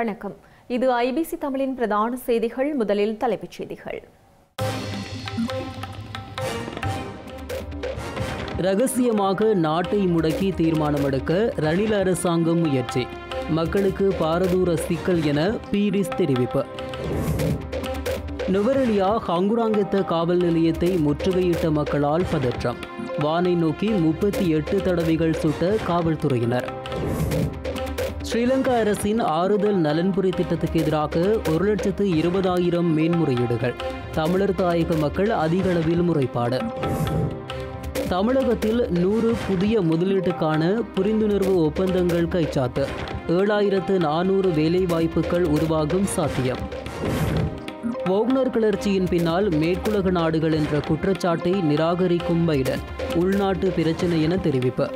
வணக்கம். இது ஐபிசி தமிழின் பிரதான செய்திகள். முதலில் தலைப்புச் செய்திகள். ரகசியமாக நாட்டை முடக்கி தீர்மானம் எடுக்க ரணில் அரசாங்கம் முயற்சி. மக்களுக்கு பாரதூர சிக்கல் என பீரிஸ் தெரிவிப்பு. நுவரெலியா ஹங்குராங்கத்த காவல் நிலையத்தை முற்றுகையிட்ட மக்களால் பதற்றம். வானை நோக்கி முப்பத்தி எட்டு தடவைகள் சுட்ட காவல்துறையினர். ஸ்ரீலங்கா அரசின் ஆறுதல் நலன்புரி திட்டத்துக்கு எதிராக ஒரு லட்சத்து இருபதாயிரம் மேன்முறையீடுகள். தமிழர் தாயக மக்கள் அதிக அளவில் முறைப்பாடு. தமிழகத்தில் நூறு புதிய முதலீட்டுக்கான புரிந்துணர்வு ஒப்பந்தங்கள் கைச்சாத்து. ஏழாயிரத்து நானூறு வேலைவாய்ப்புகள் உருவாகும் சாத்தியம். வோக்னர் கிளர்ச்சியின் பின்னால் மேற்குலக நாடுகள் என்ற குற்றச்சாட்டை நிராகரிக்கும் பைடன். உள்நாட்டு பிரச்சினை என தெரிவிப்பு.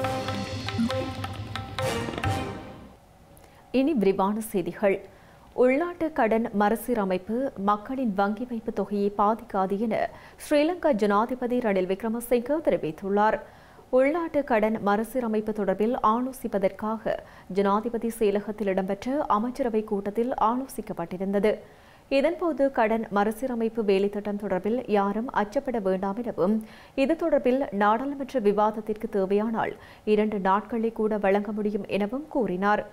இனி விரிவான செய்திகள். உள்நாட்டு கடன் மறுசீரமைப்பு மக்களின் வங்கி வைப்பு தொகையை பாதிக்காது என ஸ்ரீலங்கா ஜனாதிபதி ரணில் விக்ரமசிங்க தெரிவித்துள்ளார். உள்நாட்டு கடன் மறுசீரமைப்பு தொடர்பில் ஆலோசிப்பதற்காக ஜனாதிபதி செயலகத்தில் இடம்பெற்ற அமைச்சரவை கூட்டத்தில் ஆலோசிக்கப்பட்டிருந்தது. இதன்போது கடன் மறுசீரமைப்பு வேலைத்திட்டம் தொடர்பில் யாரும் அச்சப்பட வேண்டாம் எனவும் இது தொடர்பில் நாடாளுமன்ற விவாதத்திற்கு தேவையானால் இரண்டு நாட்களை கூட வழங்க முடியும் எனவும் கூறினார்.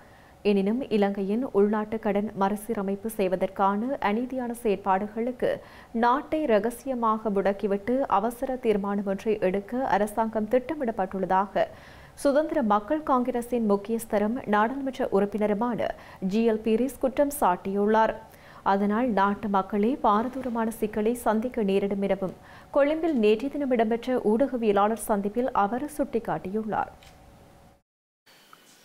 எனினும் இலங்கையின் உள்நாட்டு கடன் மறுசீரமைப்பு செய்வதற்கான அநீதியான செயற்பாடுகளுக்கு நாட்டை ரகசியமாக முடக்கிவிட்டு அவசர தீர்மானம் ஒன்றை எடுக்க அரசாங்கம் திட்டமிடப்பட்டுள்ளதாக சுதந்திர மக்கள் காங்கிரசின் முக்கியஸ்தரும் நாடாளுமன்ற உறுப்பினருமான ஜி எல் பீரிஸ் குற்றம் சாட்டியுள்ளார். அதனால் நாட்டு மக்களே பாரதூரமான சிக்கலை சந்திக்க நேரிடும் எனவும் கொழும்பில் நேற்றைய தினம் இடம்பெற்ற ஊடகவியலாளர் சந்திப்பில் அவர் சுட்டிக்காட்டியுள்ளார்.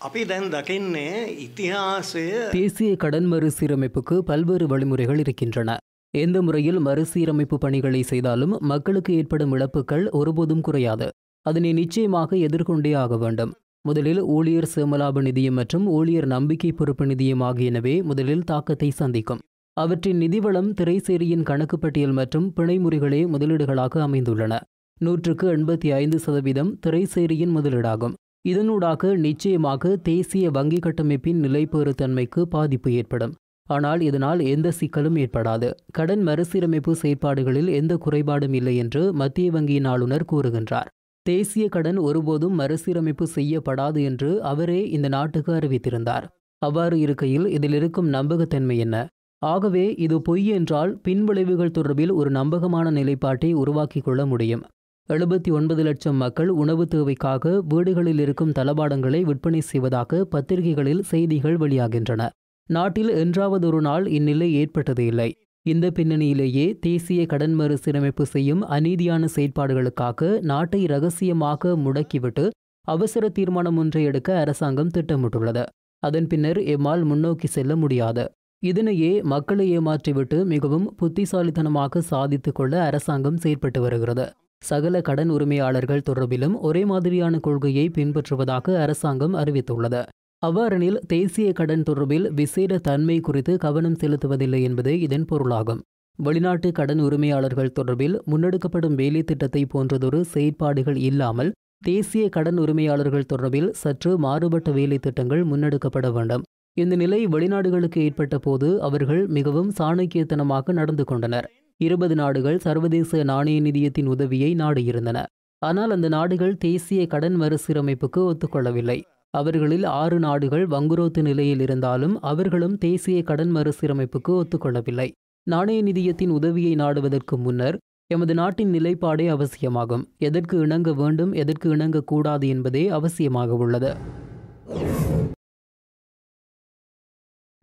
අපි දැන් දකින්නේ ඉතිහාසය தேசிய கடன் மறுசீரமைப்புக்கு பல்வேறு வழிமுறைகள் இருக்கின்றன எந்த முறையில் மறுசீரமைப்பு பணிகளை செய்தாலும் மக்களுக்கு ஏற்படும் இழப்புகள் ஒருபோதும் குறையாது அதனை நிச்சயமாக எதிர்கொண்டே ஆக வேண்டும் முதலில் ஊழியர் சேமலாப நிதியம் மற்றும் ஊழியர் நம்பிக்கை பொறுப்பு நிதியம் ஆகியனவே முதலில் தாக்கத்தை சந்திக்கும் அவற்றின் நிதிவளம் திரைசேரியின் கணக்கு பட்டியல் மற்றும் பிணைமுறைகளே முதலீடுகளாக அமைந்துள்ளன நூற்றுக்கு எண்பத்தி ஐந்து சதவீதம் திரைசேரியின் முதலீடாகும் இதனூடாக நிச்சயமாக தேசிய வங்கி கட்டமைப்பின் நிலைப்பெறுத்தன்மைக்கு பாதிப்பு ஏற்படும். ஆனால் இதனால் எந்த சிக்கலும் ஏற்படாது. கடன் மறுசீரமைப்பு செயற்பாடுகளில் எந்த குறைபாடும் இல்லை என்று மத்திய வங்கியின் ஆளுநர் கூறுகின்றார். தேசிய கடன் ஒருபோதும் மறுசீரமைப்பு செய்யப்படாது என்று அவரே இந்த நாட்டுக்கு அறிவித்திருந்தார். அவ்வாறு இருக்கையில் இதில் இருக்கும் நம்பகத்தன்மை என்ன? ஆகவே இது பொய் என்றால் பின்விளைவுகள் தொடர்பில் ஒரு நம்பகமான நிலைப்பாட்டை உருவாக்கிக் கொள்ள முடியும். எழுபத்தி ஒன்பது லட்சம் மக்கள் உணவு தேவைக்காக வீடுகளில் இருக்கும் தளபாடங்களை விற்பனை செய்வதாக பத்திரிகைகளில் செய்திகள் வெளியாகின்றன. நாட்டில் என்றாவதொரு நாள் இந்நிலை ஏற்பட்டது இல்லை. இந்த பின்னணியிலேயே தேசிய கடன் மறுசீரமைப்பு செய்யும் அநீதியான செயற்பாடுகளுக்காக நாட்டை ரகசியமாக முடக்கிவிட்டு அவசர தீர்மானம் ஒன்றை எடுக்க அரசாங்கம் திட்டமிட்டுள்ளது. அதன் பின்னர் எம்மால் முன்னோக்கி செல்ல முடியாது. இதனையே மக்களை ஏமாற்றிவிட்டு மிகவும் புத்திசாலித்தனமாக சாதித்துக்கொள்ள அரசாங்கம் செயற்பட்டு வருகிறது. சகல கடன் உரிமையாளர்கள் தொடர்பிலும் ஒரே மாதிரியான கொள்கையை பின்பற்றுவதாக அரசாங்கம் அறிவித்துள்ளது. அவ்வாறெனில் தேசிய கடன் தொடர்பில் விசேட தன்மை குறித்து கவனம் செலுத்துவதில்லை என்பதே இதன் பொருளாகும். வெளிநாட்டு கடன் உரிமையாளர்கள் தொடர்பில் முன்னெடுக்கப்படும் வேலை திட்டத்தை போன்றதொரு செயற்பாடுகள் இல்லாமல் தேசிய கடன் உரிமையாளர்கள் தொடர்பில் சற்று மாறுபட்ட வேலை திட்டங்கள் முன்னெடுக்கப்பட வேண்டும். இந்த நிலை வெளிநாடுகளுக்கு ஏற்பட்ட போது அவர்கள் மிகவும் சாணக்கியத்தனமாக நடந்து கொண்டனர். இருபது நாடுகள் சர்வதேச நாணய நிதியத்தின் உதவியை நாடியிருந்தன. ஆனால் அந்த நாடுகள் தேசிய கடன் மறுசீரமைப்புக்கு ஒத்துக்கொள்ளவில்லை. அவர்களில் ஆறு நாடுகள் வங்குரோத்து நிலையில் இருந்தாலும் அவர்களும் தேசிய கடன் மறுசீரமைப்புக்கு ஒத்துக்கொள்ளவில்லை. நாணய நிதியத்தின் உதவியை நாடுவதற்கு முன்னர் எமது நாட்டின் நிலைப்பாடே அவசியமாகும். எதற்கு இணங்க வேண்டும் எதற்கு இணங்கக்கூடாது என்பதே அவசியமாக உள்ளது.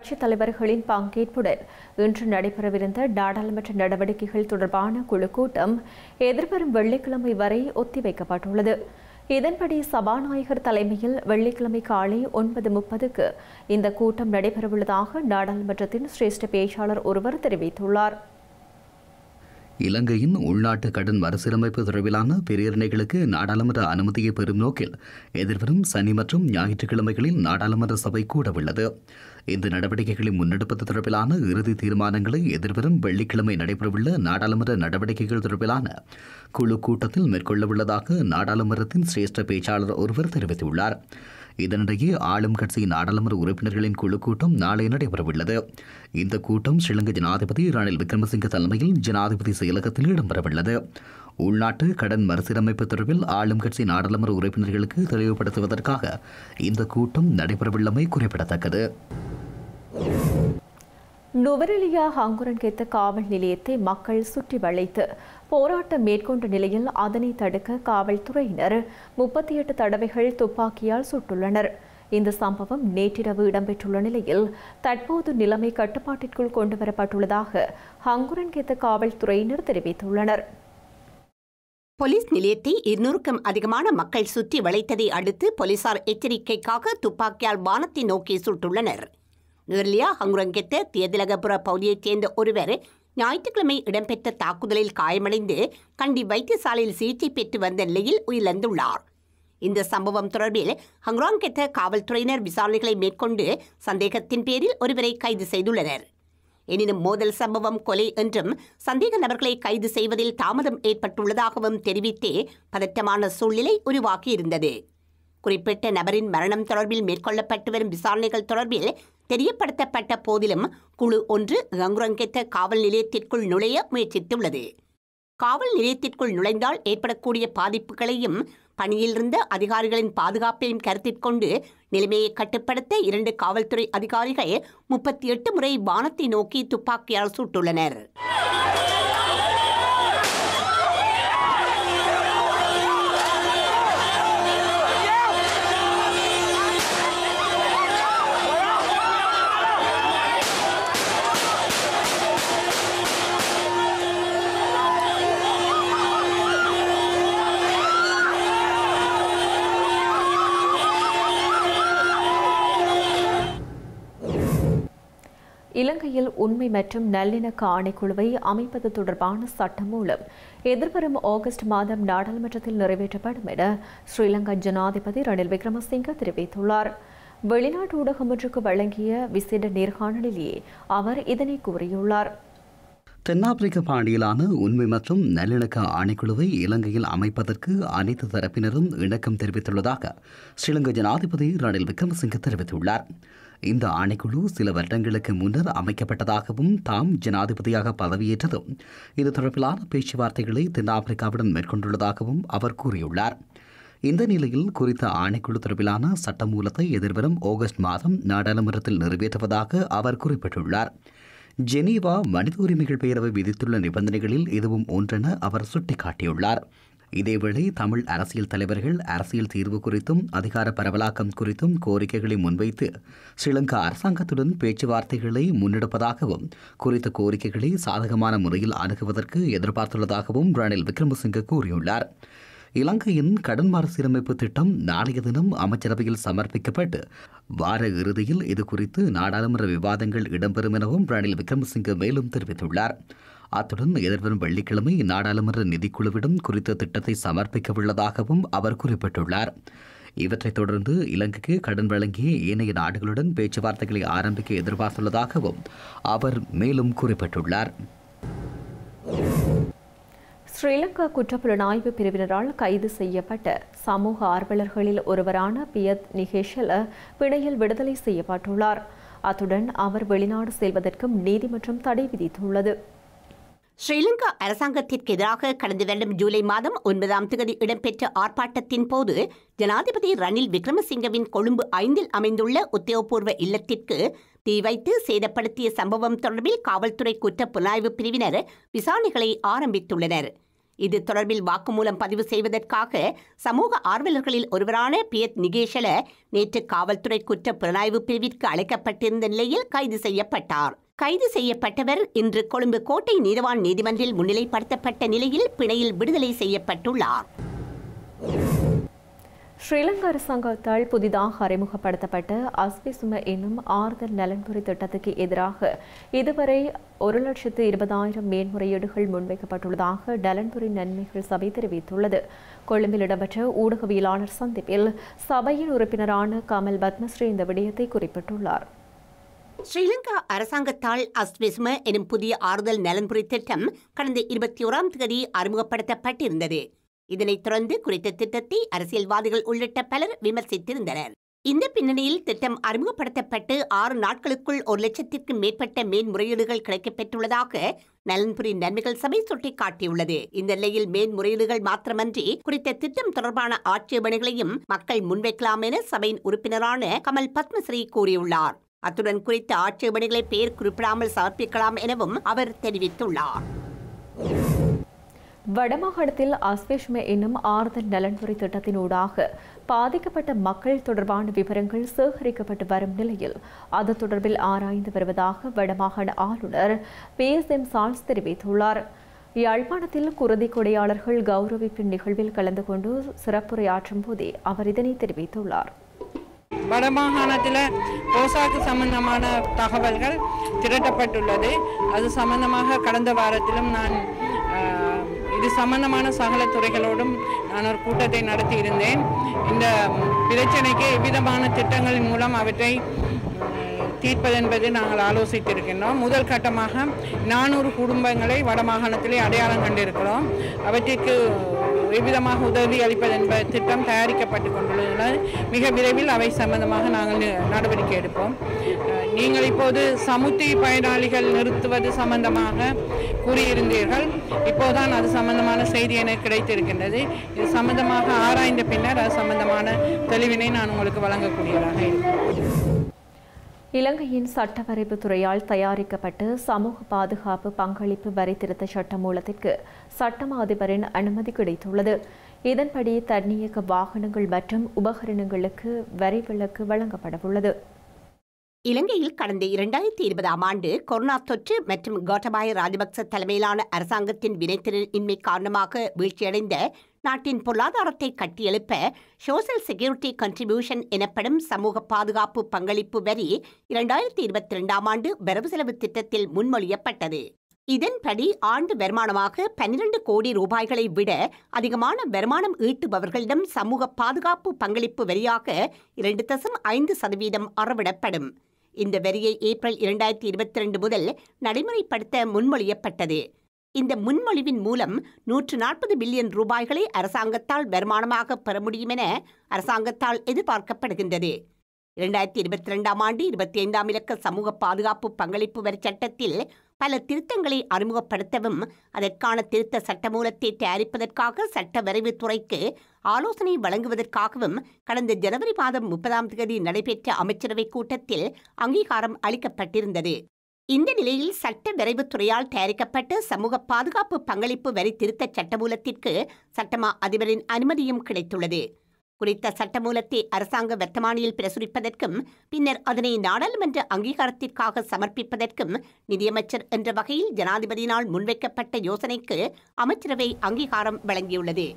கட்சித் தலைவர்களின் பங்கேற்புடன் இன்று நடைபெறவிருந்த நாடாளுமன்ற நடவடிக்கைகள் தொடர்பான குழு கூட்டம் எதிர்வரும் வெள்ளிக்கிழமை வரை ஒத்திவைக்கப்பட்டுள்ளது. இதன்படி சபாநாயகர் தலைமையில் வெள்ளிக்கிழமை காலை ஒன்பது முப்பதுக்கு இந்த கூட்டம் நடைபெறவுள்ளதாக நாடாளுமன்றத்தின் சிரேஷ்ட பேச்சாளர் ஒருவர் தெரிவித்துள்ளார். இலங்கையின் உள்நாட்டு கடன் மறுசீரமைப்பு தொடர்பிலான பிரேரணைகளுக்கு நாடாளுமன்ற அனுமதியை பெறும் நோக்கில் எதிர்வரும் சனி மற்றும் ஞாயிற்றுக்கிழமைகளில் நாடாளுமன்ற சபை கூடவுள்ளது. இந்த நடவடிக்கைகளை முன்னெடுப்பது தொடர்பிலான இறுதி தீர்மானங்களை எதிர்வரும் வெள்ளிக்கிழமை நடைபெறவுள்ள நாடாளுமன்ற நடவடிக்கைகள் தொடர்பிலான குழு கூட்டத்தில் மேற்கொள்ளவுள்ளதாக நாடாளுமன்றத்தின் சிரேஷ்ட பேச்சாளர் ஒருவர் தெரிவித்துள்ளார். இதனிடையே ஆளும் கட்சி நாடாளுமன்ற உறுப்பினர்களின் குழு கூட்டம் நாளை நடைபெறவுள்ளது. இந்த கூட்டம் ஸ்ரீலங்கா ஜனாதிபதி ரணில் விக்ரமசிங்க தலைமையில் ஜனாதிபதி செயலகத்தில் இடம்பெறவுள்ளது. உள்நாட்டு கடன் மறுசீரமைப்பு தொடர்பில் ஆளும் கட்சி நாடாளுமன்ற உறுப்பினர்களுக்கு தெளிவுபடுத்துவதற்காக இந்த கூட்டம் நடைபெறவுள்ளமை குறிப்பிடத்தக்கது. நுவரெலியா ஹங்குரன்கேத்த காவல் நிலையத்தை மக்கள் சுற்றி வளைத்து போராட்டம் மேற்கொண்ட நிலையில் அதனை தடுக்க காவல்துறையினர் முப்பத்தி எட்டு தடவைகள் துப்பாக்கியால் சுட்டுள்ளனர். இந்த சம்பவம் நேற்றிரவு இடம்பெற்றுள்ள நிலையில் தற்போது நிலைமை கட்டுப்பாட்டிற்குள் கொண்டுவரப்பட்டுள்ளதாக ஹங்குரன்கேத்த காவல்துறையினர் தெரிவித்துள்ளனர். போலீஸ் நிலையத்தை இருநூறுக்கும் அதிகமான மக்கள் சுற்றி வளைத்ததை அடுத்து போலீசார் எச்சரிக்கைக்காக துப்பாக்கியால் வானத்தை நோக்கி சுட்டுள்ளனர். நுவர்லியா ஹங்குரங்கெத்த தியதிலகபுர பகுதியைச் சேர்ந்த ஒருவர் ஞாயிற்றுக்கிழமை இடம்பெற்ற தாக்குதலில் காயமடைந்து கண்டி வைத்தியசாலையில் சிகிச்சை பெற்று வந்த நிலையில் உயிரிழந்துள்ளார். இந்த சம்பவம் தொடர்பில் ஹங்குராங்கெத்த காவல்துறையினர் விசாரணைகளை மேற்கொண்டு சந்தேகத்தின் பேரில் ஒருவரை கைது செய்துள்ளனர். எனினும் மோதல் சம்பவம் கொலை என்றும் சந்தேக நபர்களை கைது செய்வதில் தாமதம் ஏற்பட்டுள்ளதாகவும் தெரிவித்தே பதற்றமான சூழ்நிலை உருவாகியிருந்தது. குறிப்பிட்ட நபரின் மரணம் தொடர்பில் மேற்கொள்ளப்பட்டு வரும் விசாரணைகள் தொடர்பில் தெரியப்படுத்தப்பட்ட போதிலும் குழு ஒன்று கங்குரங்கெத்த காவல் நிலையத்திற்குள் நுழைய முயற்சித்துள்ளது. காவல் நிலையத்திற்குள் நுழைந்தால் ஏற்படக்கூடிய பாதிப்புகளையும் பணியிலிருந்த அதிகாரிகளின் பாதுகாப்பையும் கருத்தில் கொண்டு நிலைமையை கட்டுப்படுத்த இரண்டு காவல்துறை அதிகாரிகள் முப்பத்தி எட்டு முறை வானத்தை நோக்கி துப்பாக்கியால் சுட்டுள்ளனர். இலங்கையில் உண்மை மற்றும் நல்லிணக்க ஆணைக்குழுவை அமைப்பது தொடர்பான சட்டம் மூலம் எதிர்வரும் ஆகஸ்ட் மாதம் நாடாளுமன்றத்தில் நிறைவேற்றப்படும் என ஸ்ரீலங்கா ஜனாதிபதி ரணில் விக்ரமசிங்க தெரிவித்துள்ளார். வெளிநாட்டு ஊடகம் ஒன்றுக்கு வழங்கிய விசேட நேர்காணலிலேயே அவர் இதனை கூறியுள்ளார். தென்னாப்பிரிக்க பாணியிலான உண்மை மற்றும் நல்லிணக்க ஆணைக்குழுவை இலங்கையில் அமைப்பதற்கு அனைத்து தரப்பினரும் இணக்கம் தெரிவித்துள்ளதாக ஸ்ரீலங்கா ஜனாதிபதி ரணில் விக்ரமசிங்க தெரிவித்துள்ளார். இந்த ஆணைக்குழு சில வருடங்களுக்கு முன்னர் அமைக்கப்பட்டதாகவும் தாம் ஜனாதிபதியாக பதவியேற்றதும். இது தொடர்பிலான பேச்சுவார்த்தைகளை தென்னாப்பிரிக்காவுடன் மேற்கொண்டுள்ளதாகவும் அவர் கூறியுள்ளார். இந்த நிலையில் குறித்த ஆணைக்குழு தொடர்பிலான சட்டமூலத்தை எதிர்வரும் ஆகஸ்ட் மாதம் நாடாளுமன்றத்தில் நிறைவேற்றுவதாக அவர் குறிப்பிட்டுள்ளார். ஜெனீவா மனித உரிமைகள் பேரவை விதித்துள்ள நிபந்தனைகளில் இதுவும் ஒன்றென அவர் சுட்டிக்காட்டியுள்ளார். இதேவேளை தமிழ் அரசியல் தலைவர்கள் அரசியல் தீர்வு குறித்தும் அதிகார பரவலாக்கம் குறித்தும் கோரிக்கைகளை முன்வைத்து ஸ்ரீலங்கா அரசாங்கத்துடன் பேச்சுவார்த்தைகளை முன்னெடுப்பதாகவும் குறித்த கோரிக்கைகளை சாதகமான முறையில் அணுகுவதற்கு எதிர்பார்த்துள்ளதாகவும் ரணில் விக்ரமசிங்க கூறியுள்ளார். இலங்கையின் கடன் மறுசீரமைப்பு திட்டம் நாளைய தினம் அமைச்சரவையில் சமர்ப்பிக்கப்பட்டு வார இறுதியில் இது குறித்து நாடாளுமன்ற விவாதங்கள் இடம்பெறும் எனவும் ரணில் விக்ரமசிங்க மேலும் தெரிவித்துள்ளார். அத்துடன் எதிர்வரும் வெள்ளிக்கிழமை நாடாளுமன்ற நிதிக்குழுவிடம் குறித்த திட்டத்தை சமர்ப்பிக்க உள்ளதாகவும் அவர் குறிப்பிட்டுள்ளார். இவற்றைத் தொடர்ந்து இலங்கைக்கு கடன் வழங்கிய ஏனைய நாடுகளுடன் பேச்சுவார்த்தைகளை ஆரம்பிக்க எதிர்பார்த்துள்ளதாகவும் அவர் மேலும் குறிப்பிட்டுள்ளார். ஸ்ரீலங்கா குற்றப்புலனாய்வு பிரிவினரால் கைது செய்யப்பட்ட சமூக ஆர்வலர்களில் ஒருவரான பியத் நிகேஷல பிணையில் விடுதலை செய்யப்பட்டுள்ளார். அத்துடன் அவர் வெளிநாடு செல்வதற்கும் நீதிமன்றம் தடை விதித்துள்ளது. ஸ்ரீலங்கா அரசாங்கத்திற்கு எதிராக கடந்த வருடம் ஜூலை மாதம் ஒன்பதாம் தேதி இடம்பெற்ற ஆர்ப்பாட்டத்தின் போது ஜனாதிபதி ரணில் விக்ரமசிங்கவின் கொழும்பு ஐந்தில் அமைந்துள்ள உத்தியோகபூர்வ இல்லத்திற்கு தீ வைத்து சேதப்படுத்திய சம்பவம் தொடர்பில் காவல்துறை குற்ற புலனாய்வு பிரிவினர் விசாரணைகளை ஆரம்பித்துள்ளனர். இது தொடர்பில் வாக்குமூலம் பதிவு செய்வதற்காக சமூக ஆர்வலர்களில் ஒருவரான பியத் நிகேஷல நேற்று காவல்துறை குற்ற புலனாய்வு பிரிவிற்கு அழைக்கப்பட்டிருந்த நிலையில் கைது செய்யப்பட்டார். கைது செய்யப்பட்டவர் இன்று கொழும்பு கோட்டை நீதவான் நீதிமன்றில் முன்னிலைப்படுத்தப்பட்ட நிலையில் பிணையில் விடுதலை செய்யப்பட்டுள்ளார். ஸ்ரீலங்கா அரசாங்கத்தால் புதிதாக அறிமுகப்படுத்தப்பட்ட அஸ்விசும என்னும் ஆறுதல் நலன்புரி திட்டத்துக்கு எதிராக இதுவரை ஒரு லட்சத்து இருபதாயிரம் மேன்முறையீடுகள் முன்வைக்கப்பட்டுள்ளதாக நலன்புரி நன்மைகள் சபை தெரிவித்துள்ளது. கொழும்பில் இடம்பெற்ற ஊடகவியலாளர் சந்திப்பில் சபையின் உறுப்பினரான கமல் பத்மஸ்ரீ இந்த விடயத்தை குறிப்பிட்டுள்ளார். ஸ்ரீலங்கா அரசாங்கத்தால் அஸ்விஸ்ம எனும் புதிய ஆறுதல் நலன்புரி திட்டம் கடந்த இருபத்தி ஓராம் தேதி அறிமுகப்படுத்தப்பட்டிருந்தது. இதனைத் தொடர்ந்து குறித்த திட்டத்தை அரசியல்வாதிகள் உள்ளிட்ட பலர் விமர்சித்திருந்தனர். இந்த பின்னணியில் திட்டம் அறிமுகப்படுத்தப்பட்டு ஆறு நாட்களுக்குள் ஒரு லட்சத்திற்கும் மேற்பட்ட மேன்முறையீடுகள் கிடைக்கப்பெற்றுள்ளதாக நலன்புரி நன்மைகள் சபை சுட்டிக்காட்டியுள்ளது. இந்த நிலையில் மேன்முறையீடுகள் மாத்திரமன்றி குறித்த திட்டம் தொடர்பான ஆட்சேபனைகளையும் மக்கள் முன்வைக்கலாம் என சபையின் உறுப்பினரான கமல் பத்மஸ்ரீ கூறியுள்ளார். அத்துடன் குறித்த ஆட்சேபனைகளை பெயர் குறிப்பிடாமல் சமர்ப்பிக்கலாம் எனவும் அவர் தெரிவித்துள்ளார். வடமாகாணத்தில் அஸ்வேஷ்மே என்னும் ஆறுதல் நலன்துறை திட்டத்தினூடாக பாதிக்கப்பட்ட மக்கள் தொடர்பான விவரங்கள் சேகரிக்கப்பட்டு வரும் நிலையில் அது தொடர்பில் ஆராய்ந்து வருவதாக வடமாகாண ஆளுநர் பி. எஸ். எம். சால்ஸ் தெரிவித்துள்ளார். யாழ்ப்பாணத்தில் குருதி கொடையாளர்கள் கௌரவிப்பின் நிகழ்வில் கலந்து கொண்டு சிறப்புரையாற்றும் போதே அவர் இதனை தெரிவித்துள்ளார். வடமாகாணத்தில் போசாக்கு சம்பந்தமான தகவல்கள் திரட்டப்பட்டுள்ளது. அது சம்பந்தமாக கடந்த வாரத்திலும் நான் இது சம்பந்தமான சகல துறைகளோடும் நான் ஒரு கூட்டத்தை நடத்தி இருந்தேன் இந்த பிரச்சனைக்கு எவ்விதமான திட்டங்களின் மூலம் அவற்றை தீர்ப்பது தீர்ப்பதென்பது நாங்கள் ஆலோசித்திருக்கின்றோம். முதல் கட்டமாக நானூறு குடும்பங்களை வடமாகாணத்திலே அடையாளம் கண்டிருக்கிறோம். அவற்றிற்கு எவ்விதமாக உதவி அளிப்பது என்ப திட்டம் தயாரிக்கப்பட்டு கொண்டுள்ளதால் மிக விரைவில் அவை சம்பந்தமாக நாங்கள் நடவடிக்கை எடுப்போம். நீங்கள் இப்போது சமுத்தி பயனாளிகள் நிறுத்துவது சம்பந்தமாக கூறியிருந்தீர்கள். இப்போதான் அது சம்பந்தமான செய்தி எனக்கு கிடைத்திருக்கின்றது. இது சம்பந்தமாக ஆராய்ந்த பின்னர் அது சம்பந்தமான தெளிவினை நான் உங்களுக்கு வழங்கக்கூடியதாக இருக்கிறேன் இலங்கையின் சட்டவரைவு துறையால் தயாரிக்கப்பட்டு சமூக பாதுகாப்பு பங்களிப்பு வரி திருத்த சட்ட மூலத்திற்கு சட்டமா அதிபரின் அனுமதி கிடைத்துள்ளது. இதன்படி தன்னியக்க வாகனங்கள் மற்றும் உபகரணங்களுக்கு வரி விலக்கு வழங்கப்படவுள்ளது. இலங்கையில் கடந்த இரண்டாயிரத்தி இருபதாம் ஆண்டு கொரோனா தொற்று மற்றும் கோட்டபாய ராஜபக்ச தலைமையிலான அரசாங்கத்தின் வினைத்திறன் இன்மை காரணமாக வீழ்ச்சியடைந்த நாட்டின் பொருளாதாரத்தை கட்டியெழுப்ப சோசியல் செக்யூரிட்டி கண்ட்ரிபியூஷன் எனப்படும் சமூக பாதுகாப்பு பங்களிப்பு வரி இரண்டாயிரத்தி இருபத்தி இரண்டாம் ஆண்டு வரவு செலவு திட்டத்தில் முன்மொழியப்பட்டது. இதன்படி ஆண்டு வருமானமாக பன்னிரண்டு கோடி ரூபாய்களை விட அதிகமான வருமானம் ஈட்டுபவர்களிடம் சமூக பாதுகாப்பு பங்களிப்பு வரியாக இரண்டு தசம் ஐந்து சதவீதம் அறவிடப்படும். இந்த வரியை ஏப்ரல் இரண்டாயிரத்தி இருபத்தி ரெண்டு முதல் நடைமுறைப்படுத்த முன்மொழியப்பட்டது. இந்த முன்மொழிவின் மூலம் நூற்று நாற்பது பில்லியன் ரூபாய்களை அரசாங்கத்தால் வருமானமாக பெற முடியும் என அரசாங்கத்தால் எதிர்பார்க்கப்படுகின்றது. இரண்டாயிரத்தி இருபத்தி ரெண்டாம் ஆண்டு இருபத்தி ஐந்தாம் இலக்க சமூக பாதுகாப்பு பங்களிப்பு வரி சட்டத்தில் பல திருத்தங்களை அறிமுகப்படுத்தவும் அதற்கான திருத்த சட்டமூலத்தை தயாரிப்பதற்காக சட்டவரைவுத் துறைக்கு ஆலோசனை வழங்குவதற்காகவும் கடந்த ஜனவரி மாதம் முப்பதாம் தேதி நடைபெற்ற அமைச்சரவைக் கூட்டத்தில் அங்கீகாரம் அளிக்கப்பட்டிருந்தது. இந்த நிலையில் சட்ட விரைவுத்துறையால் தயாரிக்கப்பட்ட சமூக பாதுகாப்பு பங்களிப்பு வரி திருத்த சட்டமூலத்திற்கு சட்டமா அதிபரின் அனுமதியும் கிடைத்துள்ளது. குறித்த சட்டமூலத்தை அரசாங்க வர்த்தமானியில் பிரசுரிப்பதற்கும் பின்னர் அதனை நாடாளுமன்ற அங்கீகாரத்திற்காக சமர்ப்பிப்பதற்கும் நிதியமைச்சர் என்ற வகையில் ஜனாதிபதியினால் முன்வைக்கப்பட்ட யோசனைக்கு அமைச்சரவை அங்கீகாரம் வழங்கியுள்ளது.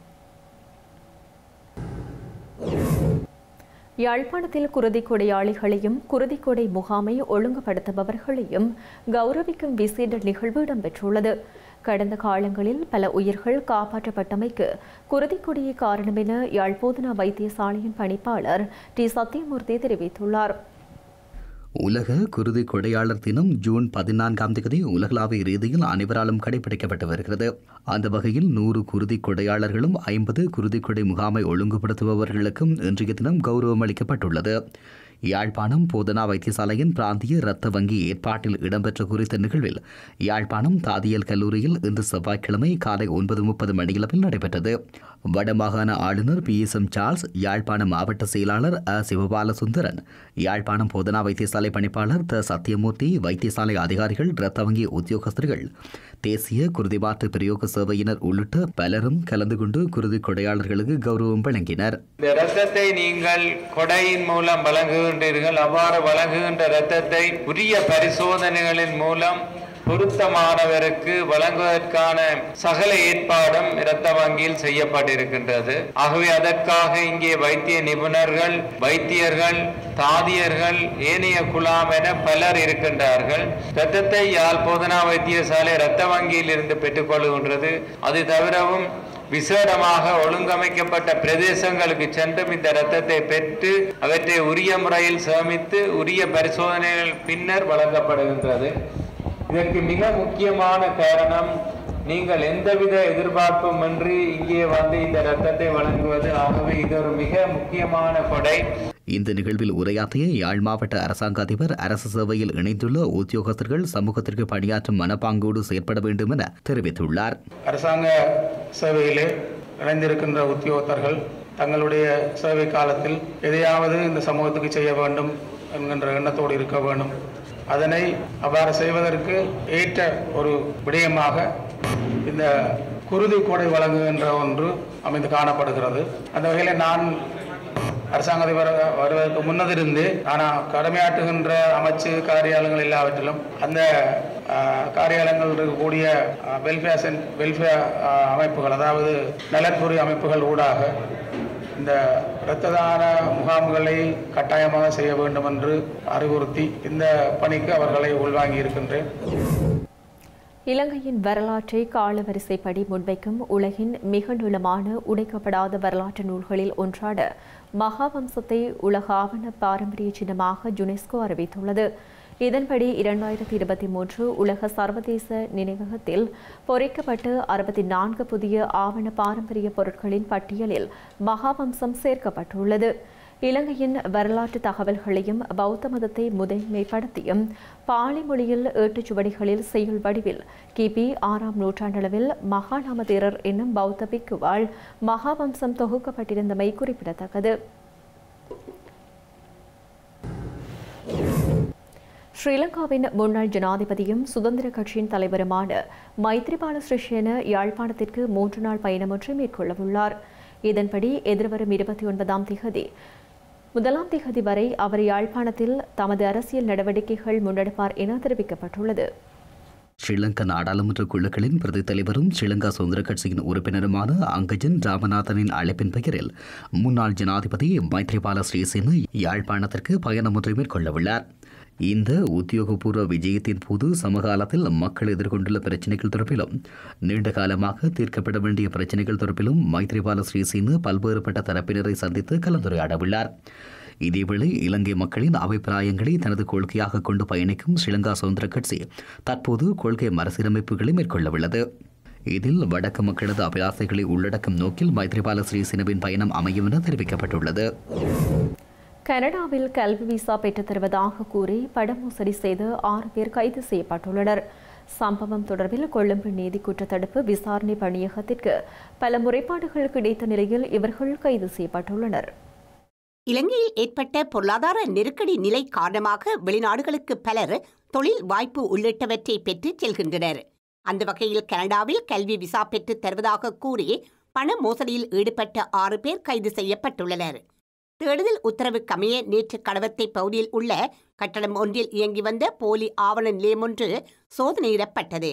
யாழ்ப்பாணத்தில் குருதி கொடையாளிகளையும் குருதி கொடை முகாமை ஒழுங்குபடுத்துபவர்களையும் கௌரவிக்கும் விசேட நிகழ்வு இடம்பெற்றுள்ளது. கடந்த காலங்களில் பல உயிர்கள் காப்பாற்றப்பட்டமைக்கு குருதி கொடியே காரணம் என யாழ்போதனா வைத்தியசாலையின் பணிப்பாளர் டி. சத்யமூர்த்தி தெரிவித்துள்ளார். உலக குருதி கொடையாளர் தினம் ஜூன் பதினான்காம் தேதி உலகளாவிய ரீதியில் அனைவராலும் கடைபிடிக்கப்பட்டு வருகிறது. அந்த வகையில் நூறு குருதி கொடையாளர்களும் ஐம்பது குருதி கொடை முகாமை ஒழுங்குபடுத்துபவர்களுக்கும் இன்றைய தினம் கௌரவம் அளிக்கப்பட்டுள்ளது. யாழ்ப்பாணம் போதனா வைத்தியசாலையின் பிராந்திய இரத்த வங்கி ஏற்பாட்டில் இடம்பெற்ற குறித்த நிகழ்வில் யாழ்ப்பாணம் தாதியல் கல்லூரியில் இன்று செவ்வாய்க்கிழமை காலை ஒன்பது முப்பது மணியளவில் நடைபெற்றது. வடமாகாண ஆளுநர் P S M Charles Yazhpanam மாவட்ட செயலாளர் அ. சிவபாலசுந்தரன் யாழ்ப்பாணம் போதனா வைத்தியசாலை பணிப்பாளர் த. சத்தியமூர்த்தி வைத்தியசாலை அதிகாரிகள் இரத்த வங்கி உத்தியோகஸ்தர்கள் தேசிய குருதிமாற்று பிரயோக சேவையினர் உள்ளிட்ட பலரும் கலந்து கொண்டு குருதி கொடையாளர்களுக்கு கௌரவம் வழங்கினர். இந்த ரத்தத்தை நீங்கள் கொடையின் மூலம் வழங்குகின்றீர்கள். அவ்வாறு வழங்குகின்ற ரத்தத்தை உரிய பரிசோதனைகளின் மூலம் பொருத்தமானவருக்கு வழங்குவதற்கான சகல ஏற்பாடும் இரத்த வங்கியில் செய்யப்பட்டிருக்கின்றது. ஆகவே அதற்காக இங்கே வைத்திய நிபுணர்கள் வைத்தியர்கள் தாதியர்கள் ஏனைய குலாம் என பலர் இருக்கின்றார்கள். இரத்தத்தை யாழ் போதனா வைத்தியசாலை இரத்த வங்கியில் இருந்து பெற்றுக்கொள்கின்றது அது தவிரவும் விசேடமாக ஒழுங்கமைக்கப்பட்ட பிரதேசங்களுக்கு சென்றும் இந்த இரத்தத்தை பெற்று அவற்றை உரிய முறையில் சேமித்து உரிய பரிசோதனைகள் பின்னர் வழங்கப்படுகின்றது. இதற்கு மிக முக்கியமான காரணம் நீங்கள் எந்தவித எதிர்பார்ப்பும் இன்றி இங்கே வந்து இந்த இரத்தத்தை வழங்குவது. ஆகவே இது ஒரு மிக முக்கியமான கொடை. இந்த நிகழ்வில் உரையாற்றிய யாழ் மாவட்ட அரசாங்க அதிபர் அரசு சேவையில் இணைந்துள்ள உத்தியோகஸ்தர்கள் சமூகத்திற்கு பணியாற்றும் மனப்பாங்கோடு செயற்பட வேண்டும் என தெரிவித்துள்ளார். அரசாங்க சேவையிலே இணைந்திருக்கின்ற உத்தியோகத்தர்கள் தங்களுடைய சேவை காலத்தில் எதையாவது இந்த சமூகத்துக்கு செய்ய வேண்டும் என்கின்ற எண்ணத்தோடு இருக்க வேண்டும். அதனை அவ்வாறு செய்வதற்கு ஏற்ற ஒரு விடயமாக இந்த குருதி கொடை வழங்குகின்ற ஒன்று அமைந்து காணப்படுகிறது. அந்த வகையில் நான் அரசாங்க அதிபர் வருவதற்கு முன்னதிருந்து ஆனால் கடமையாற்றுகின்ற அமைச்சு காரியாலயங்கள் எல்லாவற்றிலும் அந்த காரியாலயங்கள் இருக்கக்கூடிய வெல்ஃபேர் சென் வெல்ஃபேர் அமைப்புகள் அதாவது நலன்புரி அமைப்புகள் ஊடாக இந்த இரத்த தான முகாம்களை கட்டாயமாக செய்ய வேண்டும் என்று அறிவுறுத்தி இந்த பணிக்கு அவர்களை உள்வாங்கி இருக்கின்றேன் இலங்கையின் வரலாற்றை காலவரிசைப்படி முன்வைக்கும் உலகின் மிக நீளமான உடைக்கப்படாத வரலாற்று நூல்களில் ஒன்றான மகாவம்சத்தை உலக ஆவண பாரம்பரிய சின்னமாக யுனெஸ்கோ அறிவித்துள்ளது. இதன்படி இரண்டாயிரத்தி இருபத்தி மூன்று உலக சர்வதேச நினைவகத்தில் பொறிக்கப்பட்டு அறுபத்தி நான்கு புதிய ஆவண பாரம்பரிய பொருட்களின் பட்டியலில் மகாவம்சம் சேர்க்கப்பட்டுள்ளது. இலங்கையின் வரலாற்று தகவல்களையும் பௌத்த மதத்தை முதன்மைப்படுத்தியும் பாலி மொழியில் ஏட்டுச்சுவடிகளில் செய்யுள் வடிவில் கிபி ஆறாம் நூற்றாண்டளவில் மகாநாமதேரர் என்னும் பௌத்த பிக்குவால் மகாவம்சம் தொகுக்கப்பட்டிருந்தமை குறிப்பிடத்தக்கது. ஸ்ரீலங்காவின் முன்னாள் ஜனாதிபதியும் சுதந்திர கட்சியின் தலைவருமான மைத்ரிபால சிறிசேன யாழ்ப்பாணத்திற்கு மூன்று நாள் பயணம் ஒன்றை மேற்கொள்ளவுள்ளார். இதன்படி எதிர்வரும் இருபத்தி ஒன்பதாம் திகதி முதலாம் திகதி வரை அவர் யாழ்ப்பாணத்தில் தமது அரசியல் நடவடிக்கைகள் முன்னெடுப்பார் என தெரிவிக்கப்பட்டுள்ளது. ஸ்ரீலங்கா நாடாளுமன்ற குழுக்களின் பிரதி தலைவரும் ஸ்ரீலங்கா சுதந்திர கட்சியின் உறுப்பினருமான அங்கஜன் ராமநாதனின் அழைப்பின் பெயரில் முன்னாள் ஜனாதிபதி மைத்ரிபால ஸ்ரீசேன யாழ்ப்பாணத்திற்கு பயணம் ஒன்றை மேற்கொள்ளவுள்ளார். இந்த உத்தியோகபூர்வ விஜயத்தின் போது சமகாலத்தில் மக்கள் எதிர்கொண்டுள்ள பிரச்சினைகள் தொடர்பிலும் நீண்ட காலமாக தீர்க்கப்பட வேண்டிய பிரச்சினைகள் தொடர்பிலும் மைத்ரிபால ஸ்ரீசேன பல்வேறுபட்ட தரப்பினரை சந்தித்து கலந்துரையாடவுள்ளார். இதேவேளை இலங்கை மக்களின் அபிப்பிராயங்களை தனது கொள்கையாக கொண்டு பயணிக்கும் ஸ்ரீலங்கா சுதந்திர கட்சி தற்போது கொள்கை மறுசீரமைப்புகளை மேற்கொள்ளவுள்ளது. இதில் வடக்கு மக்களது அபிலாசைகளை உள்ளடக்கும் நோக்கில் மைத்ரிபால ஸ்ரீசேனவின் பயணம் அமையும் என தெரிவிக்கப்பட்டுள்ளது. கனடாவில் கல்வி விசா பெற்றுத் தருவதாக கூறி படமோசடி செய்து ஆறு பேர் கைது செய்யப்பட்டுள்ளனர். சம்பவம் தொடர்பில் கொழும்பு நீதி குற்றத்தடுப்பு விசாரணை பணியகத்திற்கு பல முறைப்பாடுகள் கிடைத்த நிலையில் இவர்கள் கைது செய்யப்பட்டுள்ளனர். இலங்கையில் ஏற்பட்ட பொருளாதார நெருக்கடி நிலை காரணமாக வெளிநாடுகளுக்கு பலர் தொழில் வாய்ப்பு உள்ளிட்டவற்றை பெற்றுச் செல்கின்றனர். அந்த வகையில் கனடாவில் கல்வி விசா பெற்றுத் தருவதாக கூறி பண மோசடியில் ஈடுபட்ட ஆறு பேர் கைது செய்யப்பட்டுள்ளனர். தேடுதல் உத்தரவுக்கமைய நேற்று கடவத்தை பகுதியில் உள்ள கட்டடம் ஒன்றில் இயங்கி வந்த போலி ஆவண நிலையம் ஒன்று சோதனையிடப்பட்டது.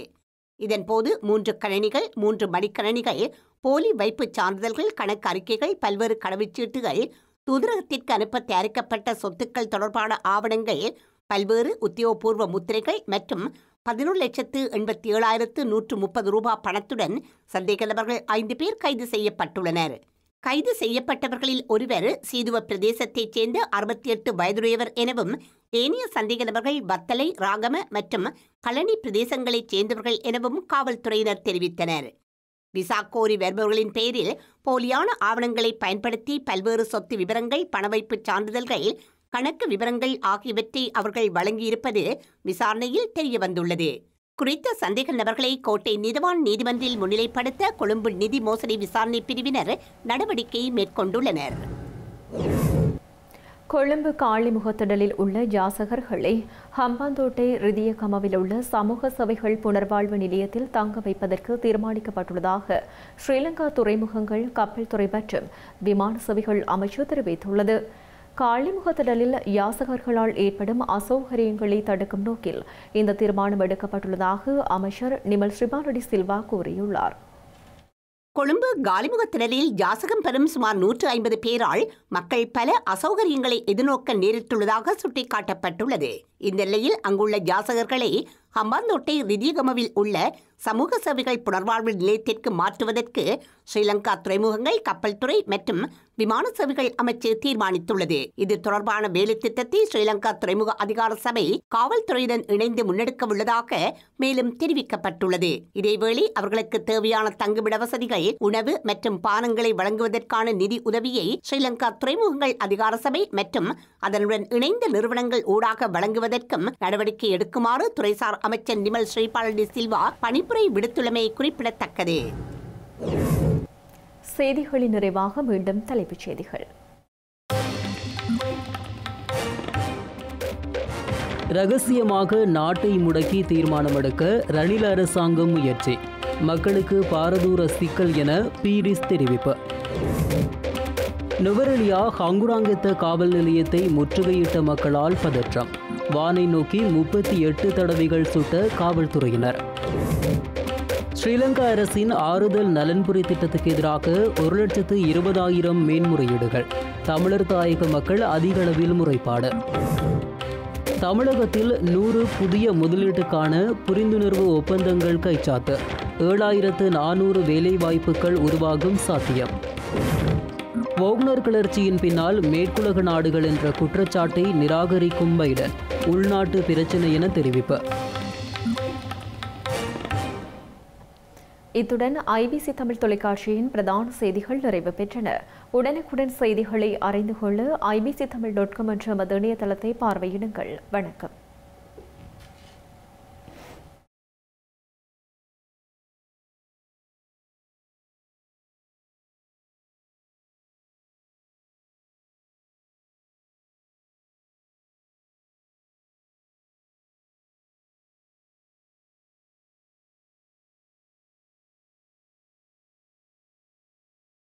இதன்போது மூன்று கணனிகள் மூன்று மடிக்கணனிகள் போலி வைப்புச் சான்றிதழ்கள் கணக்கு அறிக்கைகள் பல்வேறு கடவுச்சீட்டுகள் தூதரகத்திற்கு அனுப்ப தயாரிக்கப்பட்ட சொத்துக்கள் தொடர்பான ஆவணங்கள் பல்வேறு உத்தியோகபூர்வ முத்திரைகள் மற்றும் பதினொரு லட்சத்து எண்பத்தி ஏழாயிரத்து நூற்று முப்பது ரூபாய் பணத்துடன் சந்தேக நபர்கள் ஐந்து பேர் கைது செய்யப்பட்டுள்ளனர். கைது செய்யப்பட்டவர்களில் ஒருவர் சீதுவ பிரதேசத்தைச் சேர்ந்த அறுபத்தி எட்டு வயதுடையவர் எனவும் ஏனைய சந்தேக நபர்கள் வத்தலை ராகம மற்றும் களனி பிரதேசங்களைச் சேர்ந்தவர்கள் எனவும் காவல்துறையினர் தெரிவித்தனர். விசா கோரி வருபவர்களின் பெயரில் போலியான ஆவணங்களை பயன்படுத்தி பல்வேறு சொத்து விவரங்கள் பணவைப்புச் சான்றிதழ்கள் கணக்கு விவரங்கள் ஆகியவற்றை அவர்கள் வழங்கியிருப்பது விசாரணையில் தெரியவந்துள்ளது. குறித்த சந்தேக நபர்களை கோட்டை நிதவான் நீதிமன்றில் முன்னிலைப்படுத்த கொழும்பு நிதி மோசடி விசாரணை பிரிவினர் நடவடிக்கை மேற்கொண்டுள்ளனர். கொழும்பு காளிமுகத்திடலில் உள்ள யாசகர்களை ஹம்பாந்தோட்டை ரிதியகமவில் உள்ள சமூக சபைகள் புனர்வாழ்வு நிலையத்தில் தங்க வைப்பதற்கு தீர்மானிக்கப்பட்டுள்ளதாக ஸ்ரீலங்கா துறைமுகங்கள் கப்பல் துறை மற்றும் விமான சபைகள் அமைச்சு தெரிவித்துள்ளது. காளிமுகத்திடலில் யாசகர்களால் ஏற்படும் அசௌகரியங்களை தடுக்கும் நோக்கில் இந்த தீர்மானம் எடுக்கப்பட்டுள்ளதாக அமைச்சர் நிமல் ஸ்ரீபானடி சில்வா கூறியுள்ளார். கொழும்பு காலிமுகத்திடலில் யாசகம் பெறும் சுமார் நூற்று ஐம்பது பேரால் மக்கள் பல அசௌகரியங்களை எதிர்நோக்க நேரிட்டுள்ளதாக சுட்டிக்காட்டப்பட்டுள்ளது. இந்நிலையில் அங்குள்ள ஜாசகர்களை ஹம்பாந்தோட்டை ரிதியகமவில் உள்ள சமூக சேவைகள் புனர்வாழ்வு நிலையத்திற்கு மாற்றுவதற்கு ஸ்ரீலங்கா துறைமுகங்கள் கப்பல் துறை மற்றும் விமான சேவைகள் அமைச்சு தீர்மானித்துள்ளது. இது தொடர்பான வேலை திட்டத்தை ஸ்ரீலங்கா துறைமுக அதிகார சபை காவல்துறையுடன் இணைந்து முன்னெடுக்க உள்ளதாக மேலும் தெரிவிக்கப்பட்டுள்ளது. இதேவேளை அவர்களுக்கு தேவையான தங்குமிட வசதிகள் உணவு மற்றும் பானங்களை வழங்குவதற்கான நிதி உதவியை ஸ்ரீலங்கா துறைமுகங்கள் அதிகார சபை மற்றும் அதனுடன் இணைந்த நிறுவனங்கள் ஊடாக வழங்குவதற்கு வழங்குவதற்கும் நடவடிக்கை எடுக்குமாறு துறைசார் அமைச்சர் நிமல் ஸ்ரீபாலடி சில்வா பணிப்புரை விடுத்துள்ளமை குறிப்பிடத்தக்கது. செய்திகளின் நிறைவாக மீண்டும் தலைப்புச் செய்திகள். ரகசியமாக நாட்டை முடக்கி தீர்மானம் எடுக்க ரணில் அரசாங்கம் முயற்சி. மக்களுக்கு பாரதூர சிக்கல் என பீரிஸ் தெரிவிப்பு. நுவரெலியா ஹங்குராங்கத்த காவல் நிலையத்தை முற்றுகையிட்ட மக்களால் பதற்றம். வானை நோக்கி முப்பத்தி எட்டு தடவைகள் சுட்ட காவல்துறையினர். ஸ்ரீலங்கா அரசின் ஆறுதல் நலன்புரி திட்டத்துக்கு எதிராக ஒரு லட்சத்து இருபதாயிரம் மேன்முறையீடுகள். தமிழர் தாயக மக்கள் அதிக அளவில் முறைப்பாடு. தமிழகத்தில் நூறு புதிய முதலீட்டுக்கான புரிந்துணர்வு ஒப்பந்தங்கள் கைச்சாத்து. ஏழாயிரத்து நானூறு வேலைவாய்ப்புகள் உருவாகும் சாத்தியம். வோக்னர் கிளர்ச்சியின் பின்னால் மேற்குலக நாடுகள் என்ற குற்றச்சாட்டை நிராகரிக்கும் பைடன். உள்நாட்டு பிரச்சினை என தெரிவிப்பு. இத்துடன் ஐபிசி தமிழ் தொலைக்காட்சியின் பிரதான செய்திகள் நிறைவு பெற்றன. உடனுக்குடன் செய்திகளை அறிந்து கொள்ள ஐபிசி தமிழ் டாட் காம் என்ற எமது இணையதளத்தை பார்வையிடுங்கள். வணக்கம்.